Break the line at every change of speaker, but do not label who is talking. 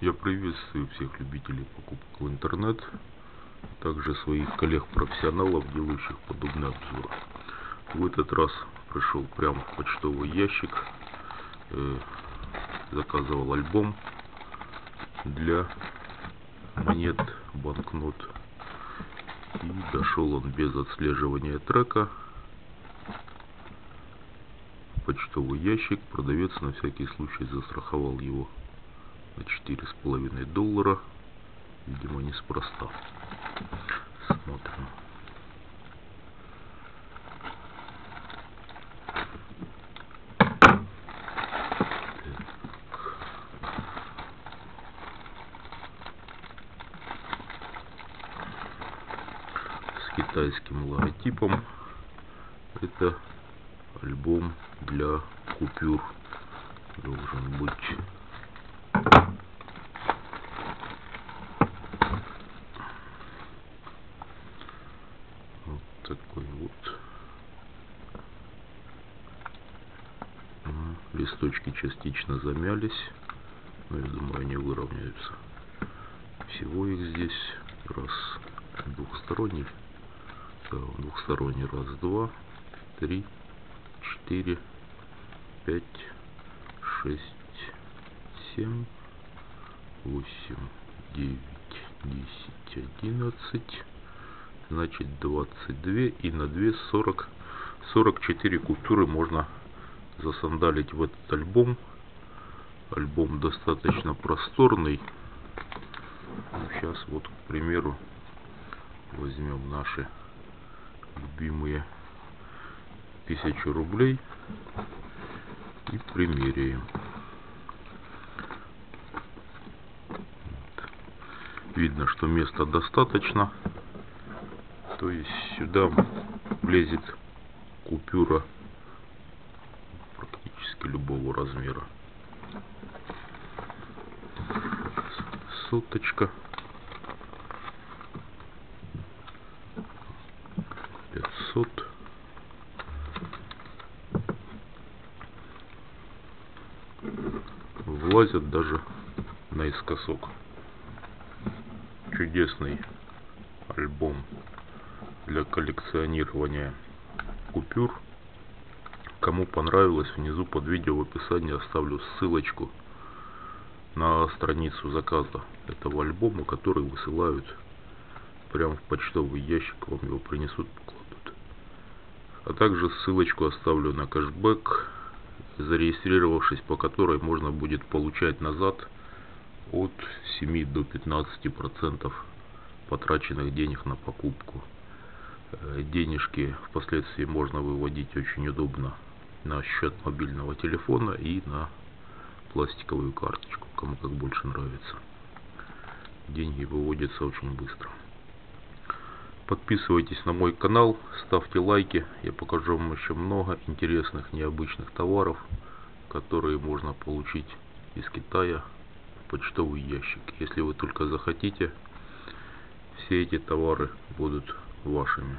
Я приветствую всех любителей покупок в интернет, также своих коллег-профессионалов, делающих подобный обзор. В этот раз пришел прямо в почтовый ящик, э, заказывал альбом для монет, банкнот. И дошел он без отслеживания трека. Почтовый ящик. Продавец на всякий случай застраховал его на четыре с половиной доллара. Видимо, неспроста. Смотрим. китайским логотипом. Это альбом для купюр должен быть. Вот такой вот. М, Листочки частично замялись, но я думаю они выровняются. Всего их здесь раз двухсторонний, да, двухсторонний раз, два, три, четыре, пять, шесть, семь, восемь, девять, десять, одиннадцать, значит двадцать две и на две сорок, сорок четыре купюры можно засандалить в этот альбом. Альбом достаточно просторный. Сейчас вот, к примеру, возьмем наши любимые тысячу рублей и примеряем. Видно, что места достаточно. То есть сюда влезет купюра практически любого размера. Соточка. 500. Влазят даже наискосок. Чудесный альбом для коллекционирования купюр. Кому понравилось, внизу под видео в описании оставлю ссылочку на страницу заказа этого альбома, который высылают прямо в почтовый ящик, вам его принесут, покладут. А также ссылочку оставлю на кэшбэк, зарегистрировавшись по которой можно будет получать назад от 7 до 15 процентов потраченных денег на покупку. Э, денежки впоследствии можно выводить очень удобно на счет мобильного телефона и на пластиковую карточку, кому как больше нравится. Деньги выводятся очень быстро. Подписывайтесь на мой канал, ставьте лайки, я покажу вам еще много интересных, необычных товаров, которые можно получить из Китая в почтовый ящик. Если вы только захотите, все эти товары будут вашими.